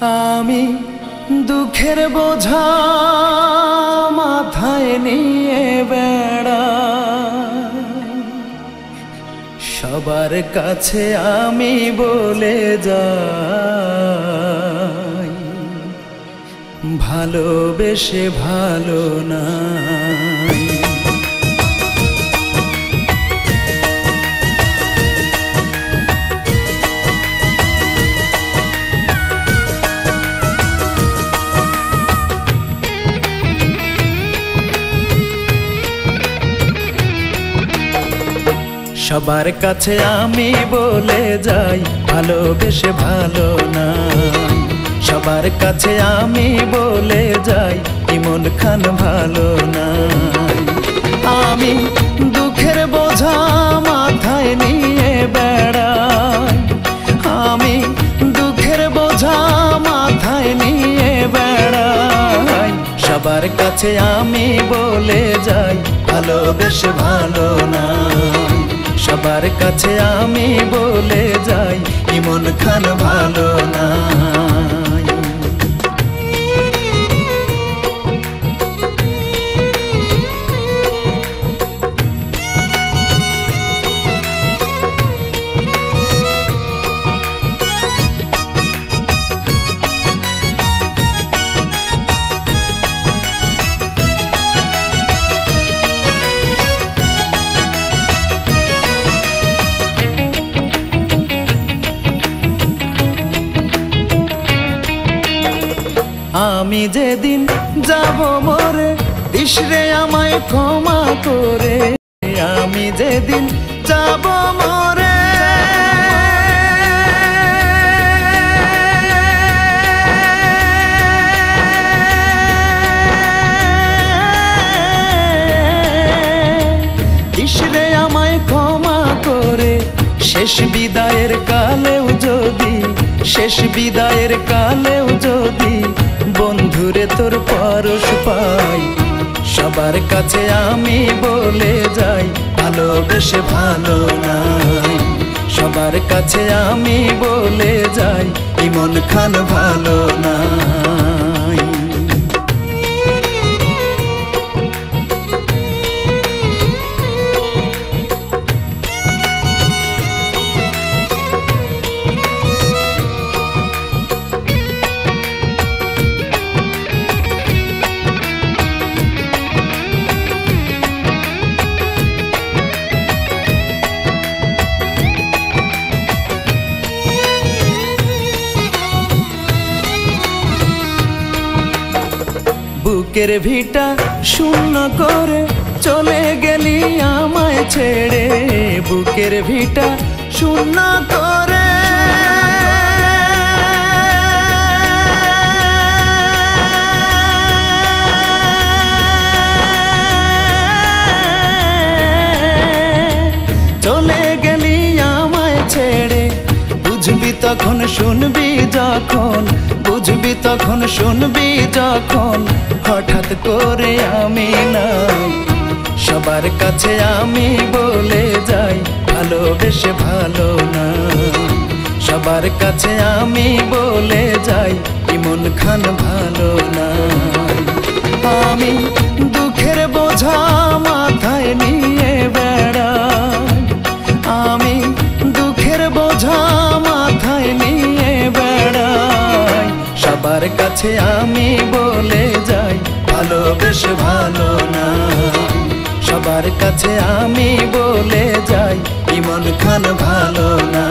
আমি দুঃখের বোঝা মাথায় নিয়ে বেড়া। সবার কাছে আমি বলে যাই ভালোবেসে ভালো না। সবার কাছে আমি বলে যাই, ভালোবেসে ভালো না। সবার কাছে আমি বলে যাই, ইমন খান ভালো না। আমি দুঃখের বোঝা মাথায় নিয়ে বেড়াই। আমি দুঃখের বোঝা মাথায় নিয়ে বেড়াই। সবার কাছে আমি বলে যাই, ভালোবেসে ভালো না। সবার কাছে আমি বলে যাই ইমন খান ভালো না। আমি যেদিন যাব মরে, দিশরে আমায় ক্ষমা করে। আমি যেদিন যাব মরে। দিশরে আমায় ক্ষমা করে। শেষ বিদায়ের কালেও যদি, শেষ বিদায়ের কালেও যদি বন্ধুরে তোর পরশ পাই। সবার কাছে আমি বলে যাই, ভালোবেসে ভালো নাই। সবার কাছে আমি বলে যাই, ইমন খান ভালো নাই। বুকের ভিটা শূন্য করে চলে গেলি আমায় ছেড়ে। বুকের ভিটা শূন্য করে। চলে গেলি আমায় ছেড়ে। বুঝবি তখন, শুনবি যখন। বুঝবি তখন, শুনবি যখন। হঠাৎ করে আমি নাই সবার কাছে আমি বলে যাই, ভালোবেসে ভালো না। সবার কাছে আমি বলে যাই, ইমন খান ভালো না। আমি দুঃখের বোঝা কাছে আমি বলে যাই ভালোবেসে ভালো না। সবার কাছে আমি বলে যাই, ইমন খান ভালো না।